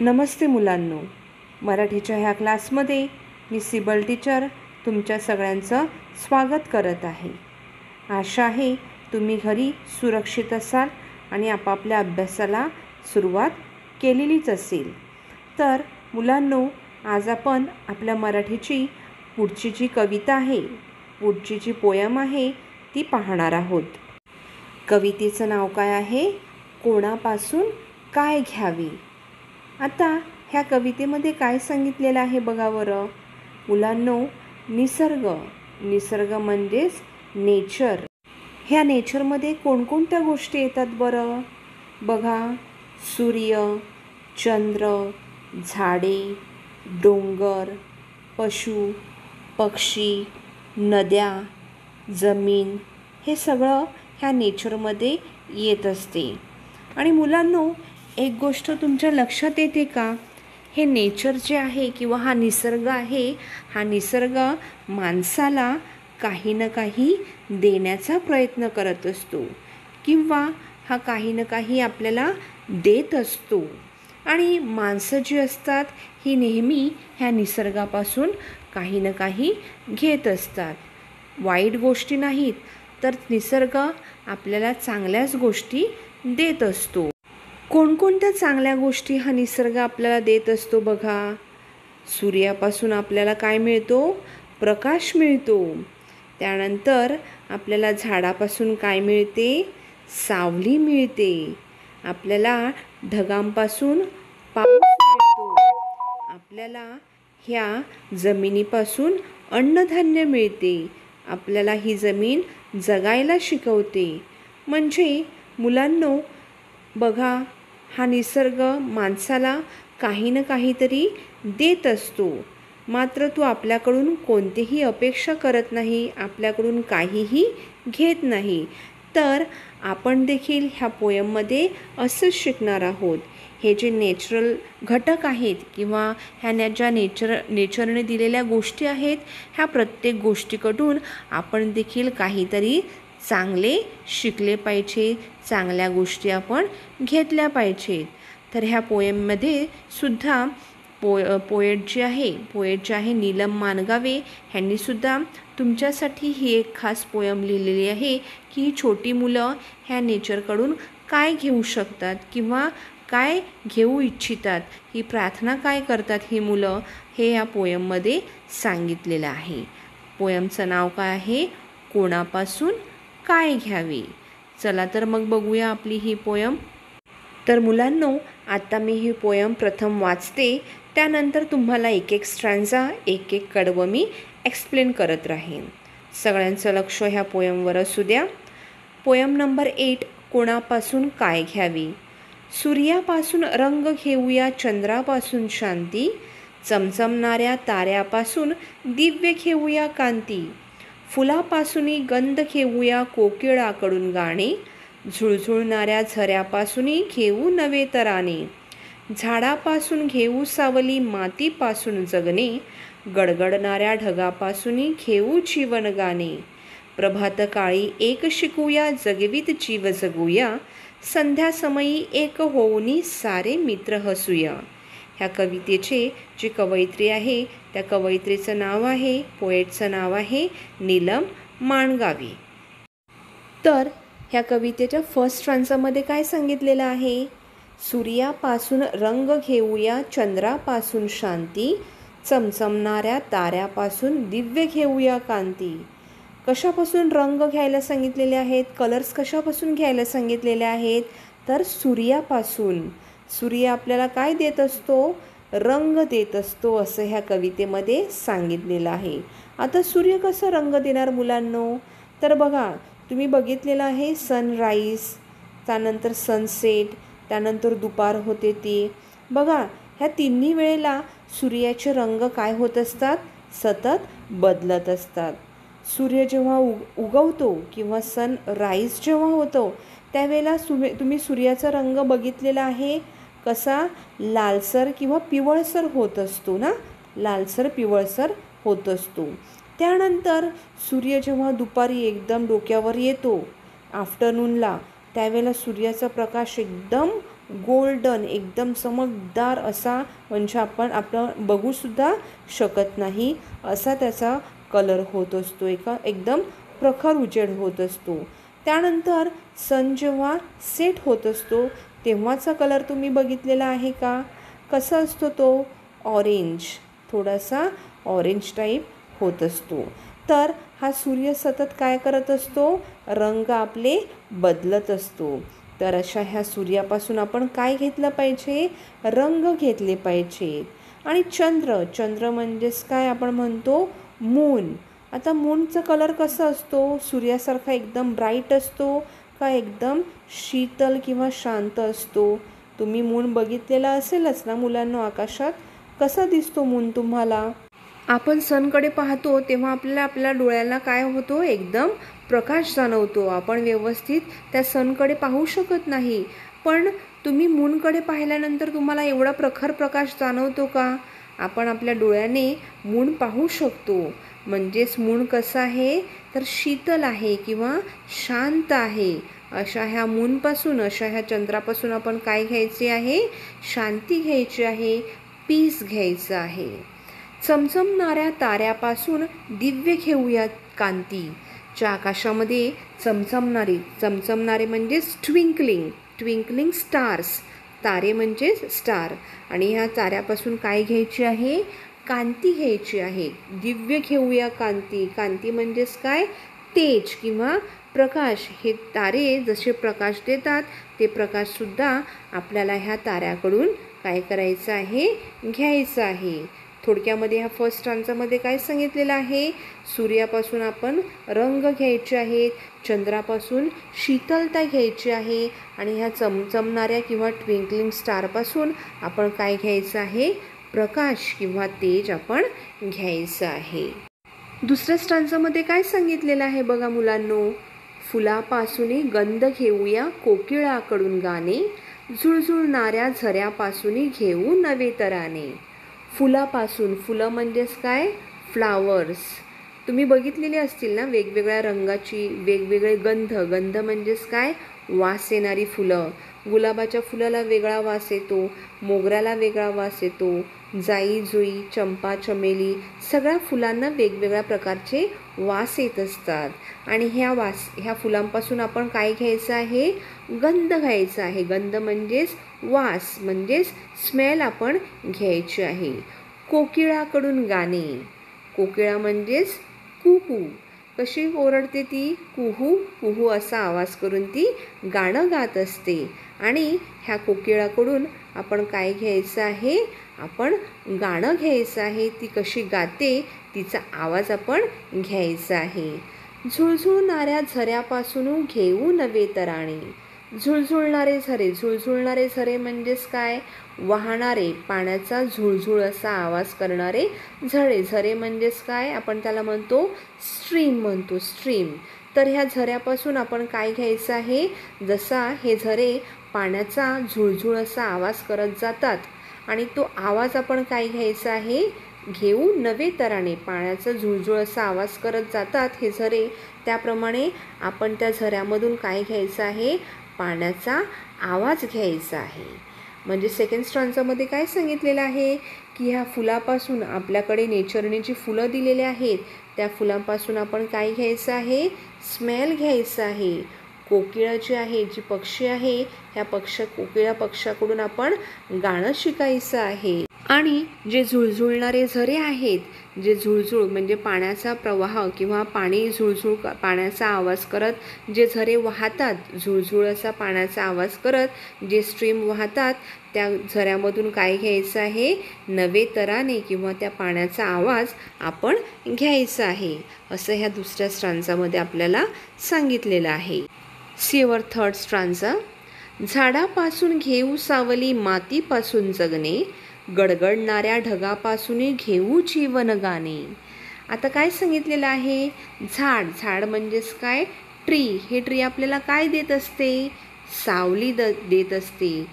नमस्ते मुलांनो. मराठीच्या ह्या क्लासमध्ये मी सिबल टीचर तुमच्या सगळ्यांचं स्वागत करत आहे. आशा आहे तुम्ही घरी सुरक्षित असाल आणि आपापल्या अभ्यासाला सुरुवात केलेलीच असेल. तर मुलांनो आज आपण आपल्या मराठीची पुढची जी कविता आहे पुढची जी पोयम आहे ती पाहणार आहोत. कवितेचं नाव काय आहे? कोणापासून काय घ्यावे? आता ह्या कवितेमध्ये काय सांगितलेलं आहे बघा बरं. मुलांनो निसर्ग. निसर्ग म्हणजेच नेचर ह्या नेचरमध्ये कोणकोणत्या गोष्टी येतात बरं? बघा सूर्य चंद्र झाडे डोंगर पशु पक्षी नद्या जमीन हे सगळं ह्या नेचरमध्ये येत असते. आणि मुलांनो एक गोष्ट तुमच्या लक्षात येते का? हे नेचर जे आहे किंवा हा निसर्ग आहे हा निसर्ग माणसाला काही ना काही देण्याचा प्रयत्न करत असतो किंवा हा काही ना काही आपल्याला देत असतो. आणि माणसं जी असतात ही नेहमी ह्या निसर्गापासून काही ना काही घेत असतात. वाईट गोष्टी नाहीत तर निसर्ग आपल्याला चांगल्याच गोष्टी देत असतो. कोणकोणत्या चांगल्या गोष्टी हा निसर्ग आपल्याला देत असतो बघा? सूर्यापासून आपल्याला काय मिळतो? प्रकाश मिळतो. त्यानंतर आपल्याला झाडापासून काय मिळते? सावली मिळते. आपल्याला ढगांपासून पाऊस मिळतो. आपल्याला ह्या जमिनीपासून अन्नधान्य मिळते. आपल्याला ही जमीन जगायला शिकवते. म्हणजे मुलांनो बघा हा निसर्ग माणसाला काही ना काहीतरी देत असतो. मात्र तो आपल्याकडून कोणतीही अपेक्षा करत नाही आपल्याकडून काहीही घेत नाही. तर आपण देखील ह्या पोयममध्ये असंच शिकणार आहोत. हे जे नेचरल घटक आहेत किंवा ह्या ज्या नेचर नेचरने दिलेल्या गोष्टी आहेत ह्या प्रत्येक गोष्टीकडून आपण देखील काहीतरी चांगले शिकले पाहिजे चांगल्या गोष्टी आपण घेतल्या पाहिजेत तर ह्या पोयममध्ये सुद्धा पो पोएट जे आहे पोएट जे आहे नीलम मानगावे ह्यांनीसुद्धा तुमच्यासाठी ही एक खास पोयम लिहिलेली आहे की ही छोटी मुलं ह्या नेचरकडून काय घेऊ शकतात किंवा काय घेऊ इच्छितात ही प्रार्थना काय करतात ही मुलं हे या पोयममध्ये सांगितलेलं आहे. पोयमचं नाव काय आहे? कोणापासून काय घ्यावे? चला तर मग बघूया आपली ही पोयम. तर मुलांनो आता मी ही पोयम प्रथम वाचते. त्यानंतर तुम्हाला एक एक स्ट्रँझा एक एक कडवं मी एक्सप्लेन करत राहीन. सगळ्यांचं लक्ष ह्या पोयमवर असू द्या. पोयम नंबर एट कोणापासून काय घ्यावी? सूर्यापासून रंग घेऊया चंद्रापासून शांती. चमचमणाऱ्या ताऱ्यापासून दिव्य घेऊया कांती. फुलापासून गंध घेऊया कोकिळाकडून गाणे. झुळझुळणाऱ्या झऱ्यापासूनही घेऊ नवे तराने. झाडापासून घेऊ सावली मातीपासून जगणे. गडगडणाऱ्या ढगापासूनही घेऊ जीवन गाणे. प्रभातकाळी एक शिकूया जगवीत जीव जगूया. संध्यासमयी एक होऊनी सारे मित्र हसूया. ह्या कवितेचे जी कवयित्री आहे त्या कवयित्रीचं नाव आहे पोएटचं नाव आहे नीलम माणगावी. तर ह्या कवितेच्या फर्स्ट ट्रान्सामध्ये काय सांगितलेलं आहे? सूर्यापासून रंग घेऊया चंद्रापासून शांती चमचमणाऱ्या ताऱ्यापासून दिव्य घेऊया कांती. कशापासून रंग घ्यायला सांगितलेले आहेत? कलर्स कशापासून घ्यायला सांगितलेले आहेत? तर सूर्यापासून. सूर्य आपल्याला काय देत असतो? रंग देत असतो असं ह्या कवितेमध्ये सांगितलेलं आहे. आता सूर्य कसं रंग देणार मुलांनो? तर बघा तुम्ही बघितलेलं आहे सनराईज त्यानंतर सनसेट त्यानंतर दुपार होते ती. बघा ह्या तिन्ही वेळेला सूर्याचे रंग काय होत असतात? सतत बदलत असतात. सूर्य जेव्हा उग उगवतो किंवा सनराईज जेव्हा होतो त्यावेळेला सुमे तुम्ही सूर्याचा रंग बघितलेला आहे? कसा लालसर किंवा पिवळसर होत असतो ना लालसर पिवळसर होत असतो. त्यानंतर सूर्य जेव्हा दुपारी एकदम डोक्यावर येतो आफ्टरनूनला त्यावेळेला सूर्याचा प्रकाश एकदम गोल्डन एकदम चमकदार असा म्हणजे आपण आपलं बघूसुद्धा शकत नाही असा त्याचा कलर होत असतो. एका एकदम प्रखर उजेड होत असतो. त्यानंतर सन जेव्हा सेट होत असतो तेव्हाचा कलर तुम्ही बघितलेला आहे का? कसा असतो तो? ऑरेंज थोडासा ऑरेंज टाईप होत असतो. तर हा सूर्य सतत काय करत असतो? रंग आपले बदलत असतो. तर अशा ह्या सूर्यापासून आपण काय घेतलं पाहिजे? रंग घेतले पाहिजेत आणि चंद्र. चंद्र म्हणजेच काय आपण म्हणतो? मून आता मूनचा कलर कसा असतो? सूर्यासारखा एकदम ब्राईट असतो. का एकदम शीतल किंवा शांत असतो. तुम्ही मून बघितलेला असेलच ना मुलांना आकाशात? कसा दिसतो मून तुम्हाला? आपण सनकडे पाहतो तेव्हा आपल्याला आपल्या डोळ्याला काय होतो? एकदम प्रकाश जाणवतो. आपण व्यवस्थित त्या सनकडे पाहू शकत नाही. पण तुम्ही मूनकडे पाहिल्यानंतर तुम्हाला एवढा प्रखर प्रकाश जाणवतो का? आपण आपल्या डोळ्याने मून पाहू शकतो. म्हणजेच मूण कसं आहे? तर शीतल आहे किंवा शांत आहे. अशा ह्या मूनपासून अशा ह्या चंद्रापासून आपण काय घ्यायचे आहे? शांती घ्यायची आहे पीस घ्यायचं आहे. चमचमणाऱ्या ताऱ्यापासून दिव्य घेऊया कांती. च्या आकाशामध्ये चमचमणारे चमचमणारे म्हणजेच ट्विंकलिंग ट्विंकलिंग स्टार्स तारे म्हणजेच स्टार आणि ह्या ताऱ्यापासून काय घ्यायची आहे? कांती घ्यायची आहे. दिव्य घेऊया कांती. कांती म्हणजेच काय? तेज किंवा प्रकाश. हे तारे जसे प्रकाश देतात ते प्रकाशसुद्धा आपल्याला ह्या ताऱ्याकडून काय करायचं आहे? घ्यायचं आहे. थोडक्यामध्ये ह्या फर्स्ट स्टांचामध्ये काय सांगितलेलं आहे? सूर्यापासून आपण रंग घ्यायचे आहेत चंद्रापासून शीतलता घ्यायची आहे आणि ह्या चमचमणाऱ्या किंवा ट्विंकलिंग स्टारपासून आपण काय घ्यायचं आहे? प्रकाश किंवा तेज आपण घ्यायचं आहे. दुसऱ्या स्टांचामध्ये काय सांगितलेलं आहे बघा मुलांनो? फुलापासून गंध घेऊया कोकिळाकडून गाणे झुळझुळणाऱ्या झऱ्यापासून घेऊ नवे तराने. फुलापासून फुलं म्हणजेच काय? फ्लावर्स. तुम्ही बघितलेले असतील ना वेगवेगळ्या रंगाची वेगवेगळे गंध. गंध म्हणजेच काय? वास येणारी फुलं. गुलाबाच्या फुलाला वेगळा वास येतो मोगऱ्याला वेगळा वास येतो जाई जुई चंपा चमेली सगळ्या फुलांना वेगवेगळ्या प्रकारचे वास येत असतात. आणि ह्या वास ह्या फुलांपासून आपण काय घ्यायचं आहे? गंध घ्यायचा आहे. गंध म्हणजेच वास म्हणजेच स्मेल आपण घ्यायची आहे. कोकिळाकडून गाणे. कोकिळा म्हणजेच कुकू. कशी ओरडते ती? कुहू कुहू असा आवाज करून ती गाणं गात असते. आणि ह्या कोकिळाकडून आपण काय घ्यायचं आहे? आपण गाणं घ्यायचं आहे. ती कशी गाते? तिचा आवाज आपण घ्यायचा आहे. झुळझुळणाऱ्या झऱ्यापासून घेऊ नवे तराणे. झुळझुळणारे झरे. झुळझुळणारे झरे म्हणजेच काय? वाहणारे पाण्याचा झुळझुळ असा आवाज करणारे झरे. झरे म्हणजेच काय? आपण त्याला म्हणतो स्ट्रीम म्हणतो स्ट्रीम तर ह्या झऱ्यापासून आपण काय घ्यायचं आहे? जसा हे झरे पाण्याचा झुळझुळ असा आवाज करत जातात आणि तो आवाज आपण काय घ्यायचा आहे? घेऊ नवे तराने. पाण्याचा झुळझुळ असा आवाज करत जातात हे झरे. त्याप्रमाणे आपण त्या झऱ्यामधून काय घ्यायचं आहे? पाण्याचा आवाज घ्यायचा आहे. म्हणजे सेकंड स्ट्रांचामध्ये काय सांगितलेलं आहे? की ह्या फुलापासून आपल्याकडे नेचरने जी फुलं दिलेली आहेत त्या फुलांपासून आपण काय घ्यायचं आहे? स्मेल घ्यायचं आहे. कोकिळा जी आहे जी पक्षी आहे ह्या पक्ष कोकिळा पक्षाकडून आपण गाणं शिकायचं आहे. आणि जे झुळझुळणारे झरे आहेत जे झुळझुळ म्हणजे पाण्याचा प्रवाह किंवा पाणी झुळझुळ पाण्याचा आवाज करत जे झरे वाहतात झुळझुळ असा पाण्याचा आवाज करत जे स्ट्रीम वाहतात त्या झऱ्यामधून काय घ्यायचं आहे? नवे तराने किंवा त्या पाण्याचा आवाज आपण घ्यायचा आहे असं ह्या दुसऱ्या स्ट्रांचामध्ये आपल्याला सांगितलेलं आहे. सिवर थर्ड स्ट्रांचा झाडापासून घेऊ सावली मातीपासून जगणे गडगडणाऱ्या ढगापासून घेऊ जीवन गाणे. आता काय सांगितलेलं आहे? झाड. झाड म्हणजेच काय? ट्री. हे ट्री आपल्याला काय देत असते? सावली द देत असते.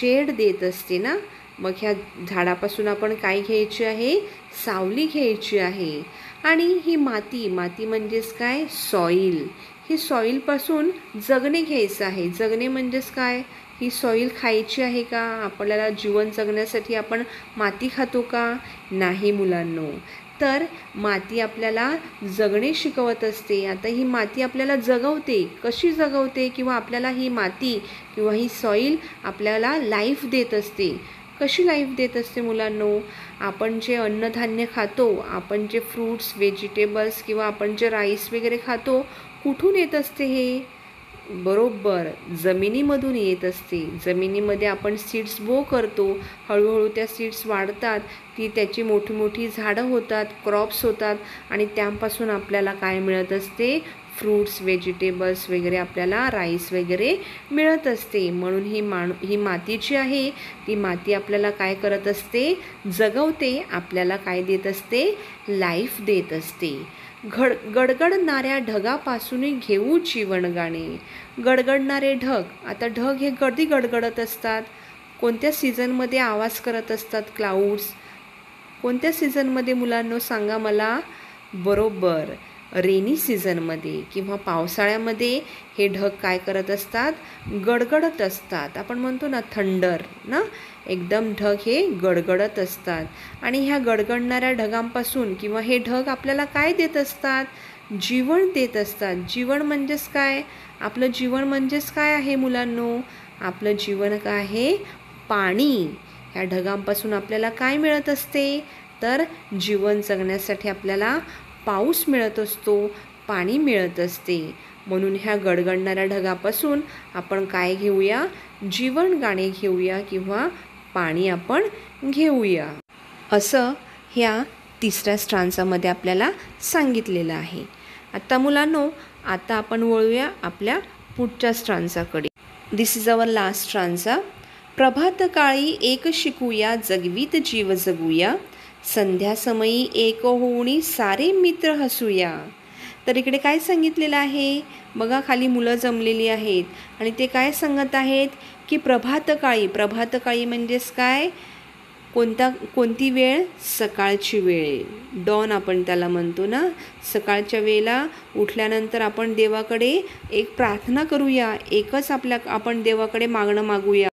शेड देत असते ना? मग ह्या झाडापासून आपण काय घ्यायची आहे? सावली घ्यायची आहे. आणि ही माती माती म्हणजेच काय? सॉईल ही सॉईलपासून जगणे घ्यायचं आहे. जगणे म्हणजेच काय? ही सॉईल खायची आहे का? आपल्याला जीवन जगण्यासाठी आपण माती खातो का? नाही मुलांनो. तर माती आपल्याला जगणे शिकवत असते. आता ही माती आपल्याला जगवते. कशी जगवते? किंवा आपल्याला ही माती किंवा ही सॉईल आपल्याला लाईफ देत असते. कशी लाईफ देत असते मुलांनो? आपण जे अन्नधान्य खातो आपण जे फ्रूट्स व्हेजिटेबल्स किंवा आपण जे राईस वगैरे खातो कुठून येत असते हे? बरोबर जमिनीमधून येत असते. जमिनीमध्ये आपण सीड्स बो करतो. हळूहळू त्या सीड्स वाढतात. ती त्याची मोठी मोठी झाडं होतात क्रॉप्स होतात आणि त्यापासून आपल्याला काय मिळत असते? फ्रूट्स व्हेजिटेबल्स वगैरे आपल्याला राईस वगैरे मिळत असते. म्हणून ही माण ही माती जी आहे ती माती आपल्याला काय करत असते? जगवते. आपल्याला काय देत असते? लाईफ देत असते. घड गडगडणाऱ्या ढगापासूनही घेऊ जीवन गाणे. गडगडणारे ढग आता ढग हे कधी गडगडत असतात. कोणत्या सीझनमध्ये आवाज करत असतात क्लाउड्स कोणत्या सीझनमध्ये मुलांनो सांगा मला? बरोबर. रेनी सीझनमध्ये किंवा पावसाळ्यामध्ये हे ढग काय करत असतात? गडगडत असतात. आपण म्हणतो ना थंडर ना? एकदम ढग हे गडगडत असतात. आणि ह्या गडगडणाऱ्या ढगांपासून किंवा हे ढग आपल्याला काय देत असतात? जीवन देत असतात. जीवन म्हणजेच काय? आपलं जीवन म्हणजेच काय आहे मुलांनो? आपलं जीवन काय आहे पाणी. ह्या ढगांपासून आपल्याला काय मिळत असते? तर जीवन जगण्यासाठी आपल्याला पाऊस मिळत असतो पाणी मिळत असते. म्हणून ह्या गडगडणाऱ्या ढगापासून आपण काय घेऊया? जीवन गाणे घेऊया किंवा पाणी आपण घेऊया. असं ह्या तिसऱ्या स्ट्रांचामध्ये आपल्याला सांगितलेलं आहे. आता मुलांनो आता आपण वळूया आपल्या पुढच्या स्ट्रांचाकडे. दिस इज अवर लास्ट स्ट्रांचा प्रभात काळी एक शिकूया जगवीत जीव जगूया. संध्यासमयी एक होऊनी सारे मित्र हसूया. तर इकडे काय सांगितलेलं आहे? बघा खाली मुलं जमलेली आहेत. आणि ते काय सांगत आहेत? की प्रभातकाळी प्रभातकाळी म्हणजेच काय? कोणता कोणती वेळ? सकाळची वेळ. डॉन आपण त्याला म्हणतो ना? सकाळच्या वेळेला उठल्यानंतर आपण देवाकडे एक प्रार्थना करूया. एकच आपल्या आपण देवाकडे मागणं मागूया.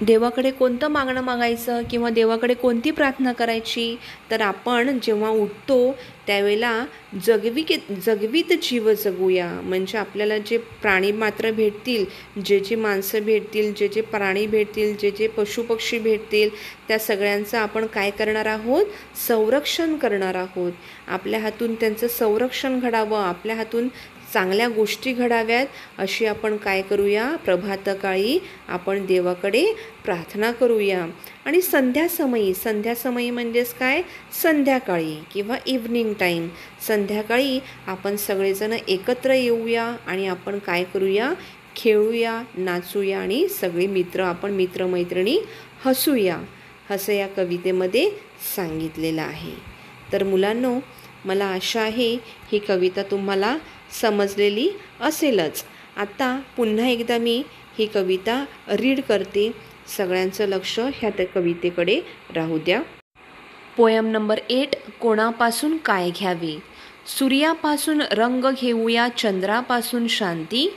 देवाकडे कोणतं मागणं मागायचं किंवा देवाकडे कोणती प्रार्थना करायची तर आपण जेव्हा उठतो त्यावेळेला जगवी जगवीत जीव जगूया. म्हणजे आपल्याला जे प्राणी मात्र भेटतील जे जे माणसं भेटतील जे जे प्राणी भेटतील जे जे पशुपक्षी भेटतील त्या सगळ्यांचं आपण काय करणार आहोत? संरक्षण करणार आहोत. आपल्या हातून त्यांचं संरक्षण घडावं आपल्या हातून चांगल्या गोष्टी घडाव्यात अशी आपण काय करूया? प्रभातकाळी आपण देवाकडे प्रार्थना करूया. आणि संध्यासमयी संध्यासमयी म्हणजेच काय? संध्याकाळी किंवा इव्हनिंग टाईम संध्याकाळी आपण सगळेजण एकत्र येऊया आणि आपण काय करूया? खेळूया नाचूया आणि सगळे मित्र आपण मित्रमैत्रिणी हसूया. असं या कवितेमध्ये सांगितलेलं आहे. तर मुलांनो मला आशा आहे ही कविता तुम्हाला समजलेली असेलच. आता पुन्हा एकदा मी ही कविता रीड करते. सगळ्यांचं लक्ष ह्या त्या कवितेकडे राहू द्या. पोयम नंबर एट कोणापासून काय घ्यावे? सूर्यापासून रंग घेऊया चंद्रापासून शांती.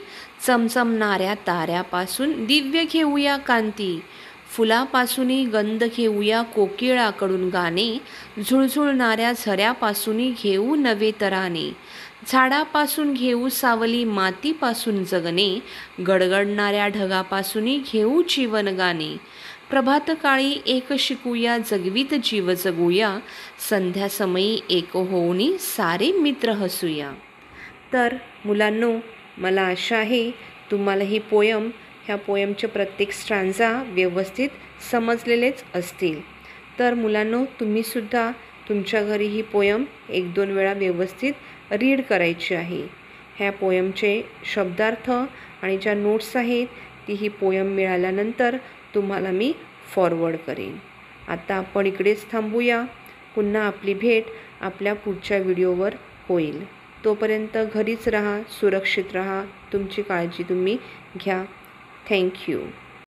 चमचमणाऱ्या ताऱ्यापासून दिव्य घेऊया कांती. फुलापासूनही गंध घेऊया कोकिळाकडून गाणे झुळझुळणाऱ्या झऱ्यापासूनही घेऊ नवे तराने. झाडापासून घेऊ सावली मातीपासून जगणे गडगडणाऱ्या ढगापासूनही घेऊ जीवन गाणे. प्रभातकाळी एक शिकूया जगवीत जीव जगूया संध्यासमयी एक होऊनी सारे मित्र हसूया. तर मुलांनो मला आशा आहे तुम्हाला ही पोयम ह्या पोयमचे प्रत्येक स्ट्रांजा व्यवस्थित समजलेलेच असतील. तर मुलांनो तुम्हीसुद्धा तुमच्या घरी ही पोयम एक दोन वेळा व्यवस्थित रीड करायची आहे. ह्या पोयमचे शब्दार्थ आणि ज्या नोट्स आहेत ती ही पोयम मिळाल्यानंतर तुम्हाला मी फॉरवर्ड करेन. आता आपण इकडेच थांबूया. पुन्हा आपली भेट आपल्या पुढच्या व्हिडिओवर होईल. तोपर्यंत घरीच राहा सुरक्षित राहा. तुमची काळजी तुम्ही घ्या. Thank you.